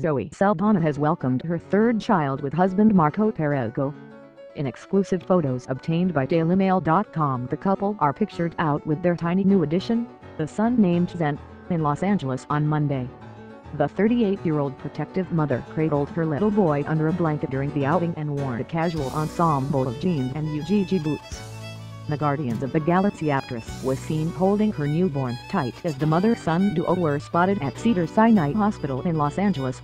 Zoe Saldana has welcomed her third child with husband Marco Perego. In exclusive photos obtained by DailyMail.com the couple are pictured out with their tiny new addition, the son named Zen, in Los Angeles on Monday. The 38-year-old protective mother cradled her little boy under a blanket during the outing and wore a casual ensemble of jeans and UGG boots. The Guardians of the Galaxy actress was seen holding her newborn tight as the mother-son duo were spotted at Cedars-Sinai Hospital in Los Angeles.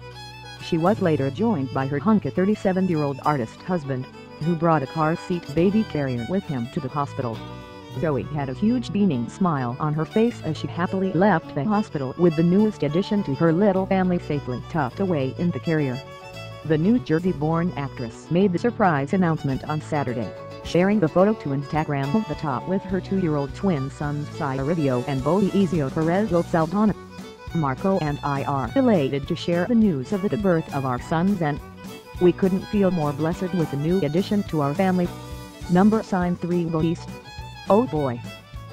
She was later joined by her hunka 37-year-old artist husband, who brought a car seat baby carrier with him to the hospital. Zoe had a huge beaming smile on her face as she happily left the hospital with the newest addition to her little family safely tucked away in the carrier. The New Jersey-born actress made the surprise announcement on Saturday sharing the photo to Instagram of the top with her two-year-old twin sons Cyrivio and Bowie Ezio Perego Saldana. Marco and I are elated to share the news of the birth of our sons and we couldn't feel more blessed with the new addition to our family. Number sign 3 Go East. Oh boy.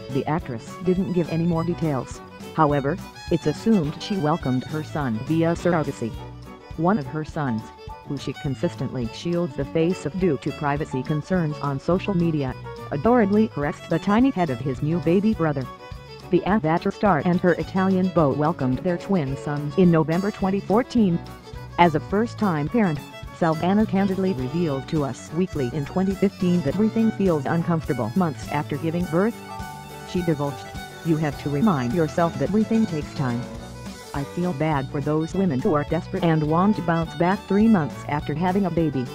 The actress didn't give any more details. However, it's assumed she welcomed her son via surrogacy. One of her sons, who she consistently shields the face of due to privacy concerns on social media, adoringly caressed the tiny head of his new baby brother. The Avatar star and her Italian beau welcomed their twin sons in November 2014. As a first-time parent, Saldana candidly revealed to Us Weekly in 2015 that everything feels uncomfortable months after giving birth. She divulged, You have to remind yourself that everything takes time. I feel bad for those women who are desperate and want to bounce back three months after having a baby.